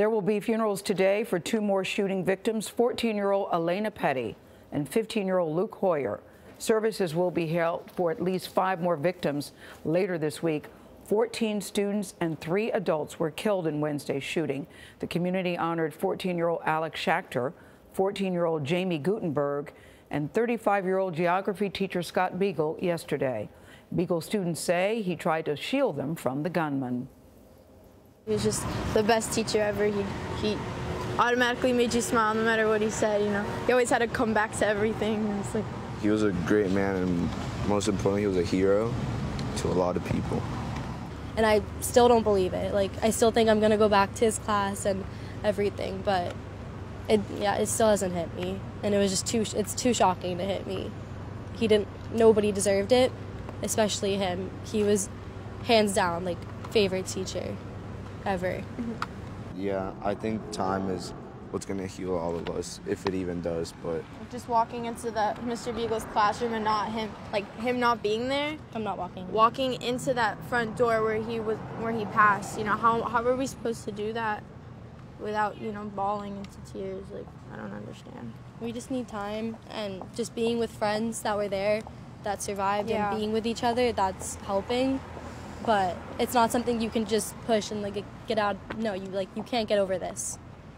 There will be funerals today for two more shooting victims 14 year old Alaina Petty and 15 year old Luke Hoyer. Services will be held for at least five more victims later this week. 14 students and three adults were killed in Wednesday's shooting. The community honored 14 year old Alex Schachter, 14 year old Jaime Guttenberg, and 35 year old geography teacher Scott Beigel yesterday. Beigel students say he tried to shield them from the gunman. He was just the best teacher ever. He, he automatically made you smile no matter what he said, you know. He always had to come back to everything. It's like he was a great man and most importantly he was a hero to a lot of people. And I still don't believe it. Like I still think I'm gonna go back to his class and everything, but it yeah, it still hasn't hit me. And it was just too it's too shocking to hit me. He didn't nobody deserved it, especially him. He was hands down like favorite teacher ever. Mm-hmm. Yeah, I think time is what's going to heal all of us, if it even does. But just walking into that Mr. Beigel's classroom and not him, like him not being there. I'm not walking. Walking into that front door where he was, where he passed. You know, how how are we supposed to do that without you know bawling into tears? Like I don't understand. We just need time and just being with friends that were there, that survived, Yeah. and being with each other. That's helping. But it's not something you can just push and like get out. No, you like you can't get over this.